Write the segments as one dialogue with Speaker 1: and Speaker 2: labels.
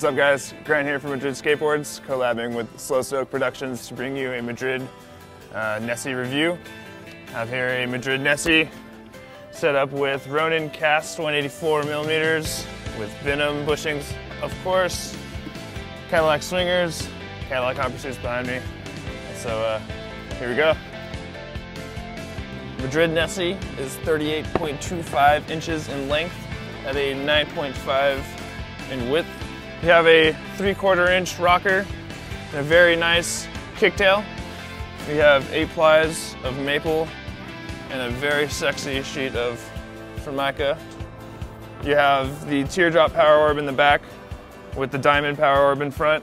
Speaker 1: What's up guys? Grant here from Madrid Skateboards, collabing with SLO Stoked Productions to bring you a Madrid uh, Nessie review. I have here a Madrid Nessie set up with Ronin cast 184 millimeters with Venom bushings, of course, Cadillac swingers, Cadillac pursuits behind me. So uh, here we go. Madrid Nessie is 38.25 inches in length at a 9.5 in width. You have a three quarter inch rocker and a very nice kicktail. We have eight plies of maple and a very sexy sheet of Formica. You have the teardrop power orb in the back with the diamond power orb in front.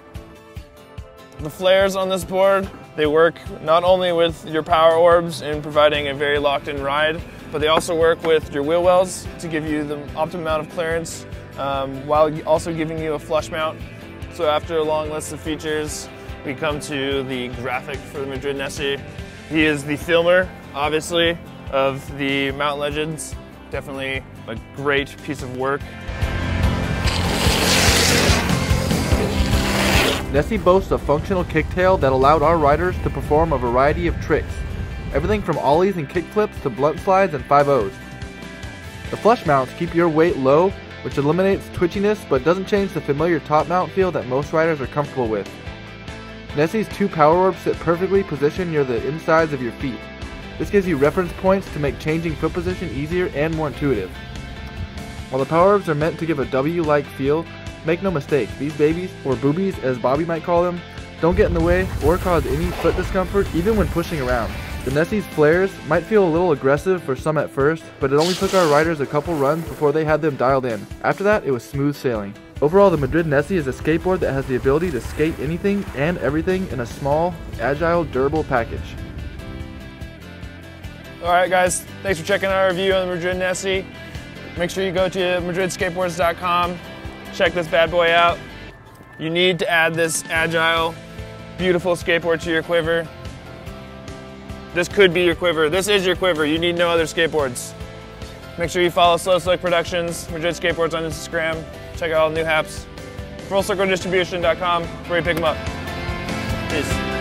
Speaker 1: The flares on this board, they work not only with your power orbs in providing a very locked in ride, but they also work with your wheel wells to give you the optimum amount of clearance um, while also giving you a flush mount. So after a long list of features, we come to the graphic for the Madrid Nessie. He is the filmer, obviously, of the Mountain Legends. Definitely a great piece of work.
Speaker 2: Nessie boasts a functional kicktail that allowed our riders to perform a variety of tricks, everything from ollies and kickflips to blunt slides and 5-0s. The flush mounts keep your weight low which eliminates twitchiness but doesn't change the familiar top mount feel that most riders are comfortable with. Nessie's two power orbs sit perfectly positioned near the insides of your feet. This gives you reference points to make changing foot position easier and more intuitive. While the power orbs are meant to give a W-like feel, make no mistake, these babies, or boobies as Bobby might call them, don't get in the way or cause any foot discomfort even when pushing around. The Nessie's flares might feel a little aggressive for some at first, but it only took our riders a couple runs before they had them dialed in. After that, it was smooth sailing. Overall, the Madrid Nessie is a skateboard that has the ability to skate anything and everything in a small, agile, durable package.
Speaker 1: Alright guys, thanks for checking out our review on the Madrid Nessie. Make sure you go to madridskateboards.com, check this bad boy out. You need to add this agile, beautiful skateboard to your quiver. This could be your quiver. This is your quiver. You need no other skateboards. Make sure you follow SLO Stoked Productions, Madrid Skateboards on Instagram. Check out all the new haps. FullCircleDistribution.com, where you pick them up. Peace.